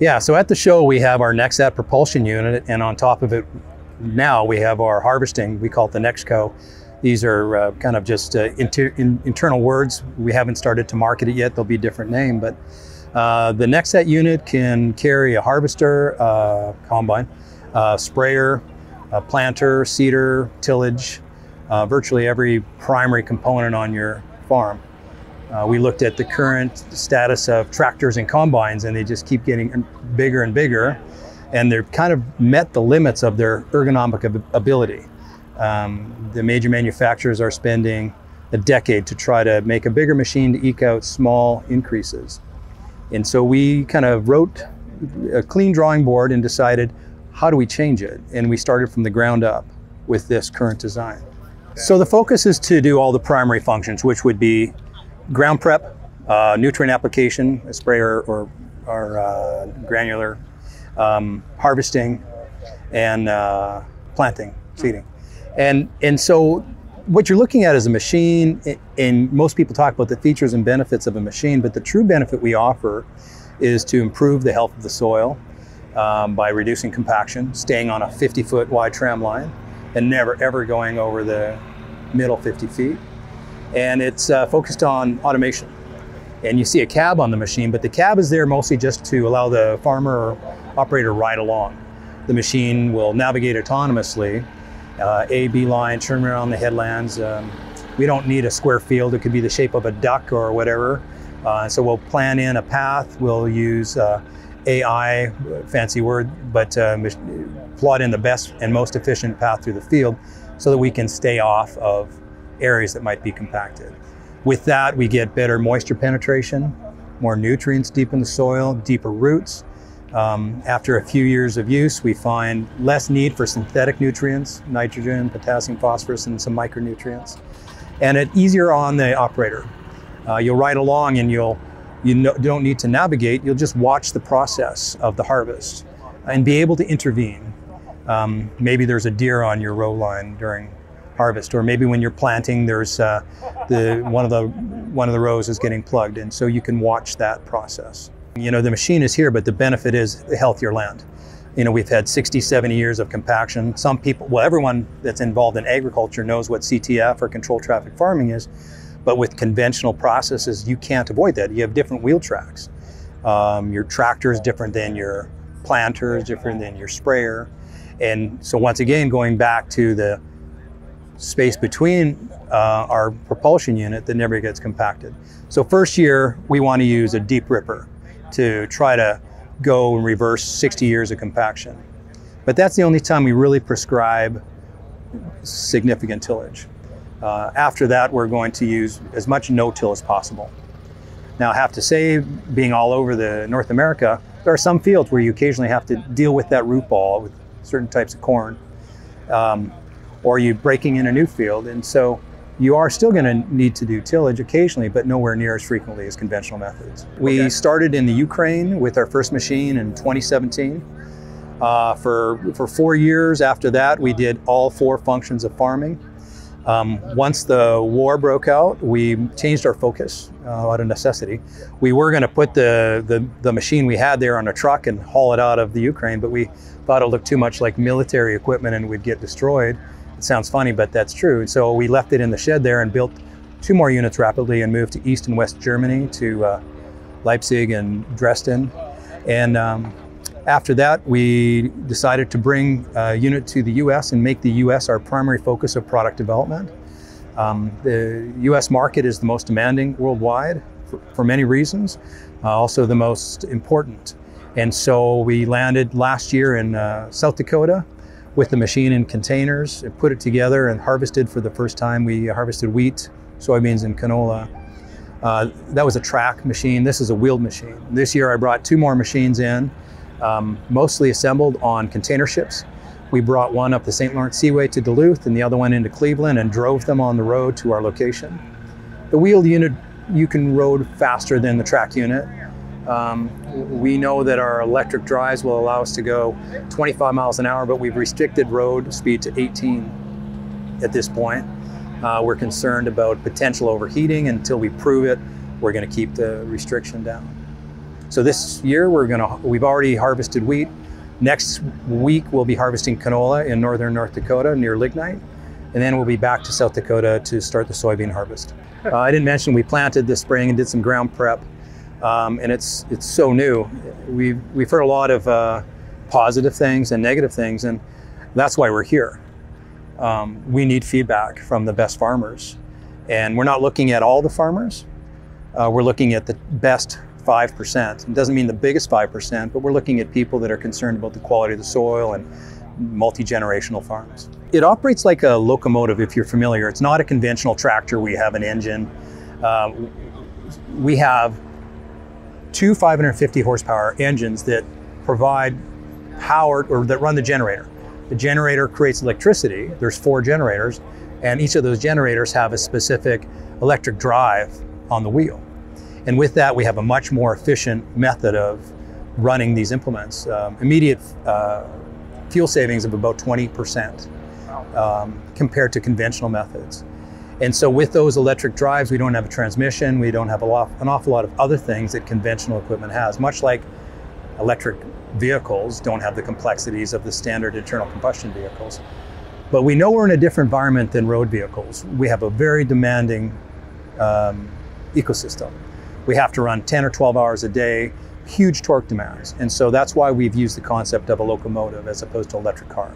Yeah, so at the show we have our Nexat propulsion unit, and on top of it now we have our harvesting. We call it the NexCo. These are uh, kind of just uh, inter in, internal words. We haven't started to market it yet. There'll be a different name, but uh, the Nexat unit can carry a harvester, uh, combine, uh, sprayer, planter, seeder, tillage, uh, virtually every primary component on your farm. Uh, we looked at the current status of tractors and combines, and they just keep getting bigger and bigger, and they've kind of met the limits of their ergonomic ab ability. Um, the major manufacturers are spending a decade to try to make a bigger machine to eke out small increases. And so we kind of wrote a clean drawing board and decided how do we change it? And we started from the ground up with this current design. So the focus is to do all the primary functions, which would be ground prep, uh, nutrient application, a sprayer or, or uh, granular, um, harvesting, and uh, planting, seeding. And, and so what you're looking at is a machine, and most people talk about the features and benefits of a machine, but the true benefit we offer is to improve the health of the soil um, by reducing compaction, staying on a 50 foot wide tram line, and never ever going over the middle 50 feet. And it's uh, focused on automation. And you see a cab on the machine, but the cab is there mostly just to allow the farmer or operator ride along. The machine will navigate autonomously uh, A, B line, turn around the headlands. Um, we don't need a square field. It could be the shape of a duck or whatever. Uh, so we'll plan in a path. We'll use uh, AI, fancy word, but uh, plot in the best and most efficient path through the field so that we can stay off of areas that might be compacted. With that, we get better moisture penetration, more nutrients deep in the soil, deeper roots, um, after a few years of use, we find less need for synthetic nutrients, nitrogen, potassium, phosphorus, and some micronutrients. And it's easier on the operator. Uh, you'll ride along and you'll you no, don't need to navigate. You'll just watch the process of the harvest and be able to intervene. Um, maybe there's a deer on your row line during harvest, or maybe when you're planting, there's uh, the one of the one of the rows is getting plugged, and so you can watch that process. You know, the machine is here, but the benefit is the healthier land. You know, we've had 60, 70 years of compaction. Some people, well, everyone that's involved in agriculture knows what CTF or controlled traffic farming is, but with conventional processes, you can't avoid that. You have different wheel tracks. Um, your tractor is different than your planter is different than your sprayer. And so once again, going back to the space between uh, our propulsion unit that never gets compacted. So first year, we want to use a deep ripper to try to go and reverse 60 years of compaction. But that's the only time we really prescribe significant tillage. Uh, after that, we're going to use as much no-till as possible. Now, I have to say, being all over the North America, there are some fields where you occasionally have to deal with that root ball with certain types of corn, um, or you breaking in a new field. And so you are still going to need to do tillage occasionally, but nowhere near as frequently as conventional methods. We okay. started in the Ukraine with our first machine in 2017. Uh, for, for four years after that, we did all four functions of farming. Um, once the war broke out, we changed our focus uh, out of necessity. We were going to put the, the, the, machine we had there on a truck and haul it out of the Ukraine, but we thought it looked too much like military equipment and we'd get destroyed. It sounds funny, but that's true. So we left it in the shed there and built two more units rapidly and moved to East and West Germany to uh, Leipzig and Dresden. And um, after that, we decided to bring a unit to the US and make the US our primary focus of product development. Um, the US market is the most demanding worldwide for, for many reasons, uh, also the most important. And so we landed last year in uh, South Dakota with the machine in containers, put it together and harvested for the first time. We harvested wheat, soybeans, and canola. Uh, that was a track machine. This is a wheeled machine. This year I brought two more machines in, um, mostly assembled on container ships. We brought one up the St. Lawrence Seaway to Duluth and the other one into Cleveland and drove them on the road to our location. The wheeled unit, you can road faster than the track unit. Um, we know that our electric drives will allow us to go 25 miles an hour, but we've restricted road speed to 18 at this point. Uh, we're concerned about potential overheating. Until we prove it, we're going to keep the restriction down. So this year we're gonna we've already harvested wheat. Next week we'll be harvesting canola in northern North Dakota near Lignite, and then we'll be back to South Dakota to start the soybean harvest. Uh, I didn't mention we planted this spring and did some ground prep, um, and it's it's so new. We've we've heard a lot of uh, positive things and negative things, and that's why we're here. Um, we need feedback from the best farmers, and we're not looking at all the farmers. Uh, we're looking at the best 5%. It doesn't mean the biggest 5%, but we're looking at people that are concerned about the quality of the soil and multi-generational farms. It operates like a locomotive if you're familiar. It's not a conventional tractor. We have an engine. Uh, we have two 550 horsepower engines that provide power or that run the generator. The generator creates electricity. There's four generators, and each of those generators have a specific electric drive on the wheel. And with that, we have a much more efficient method of running these implements. Um, immediate uh, fuel savings of about 20% um, compared to conventional methods. And so with those electric drives, we don't have a transmission, we don't have a lot, an awful lot of other things that conventional equipment has, much like electric vehicles don't have the complexities of the standard internal combustion vehicles. But we know we're in a different environment than road vehicles. We have a very demanding um, ecosystem we have to run 10 or 12 hours a day, huge torque demands. And so that's why we've used the concept of a locomotive as opposed to electric car.